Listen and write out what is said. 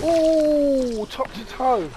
Oh, top to toe.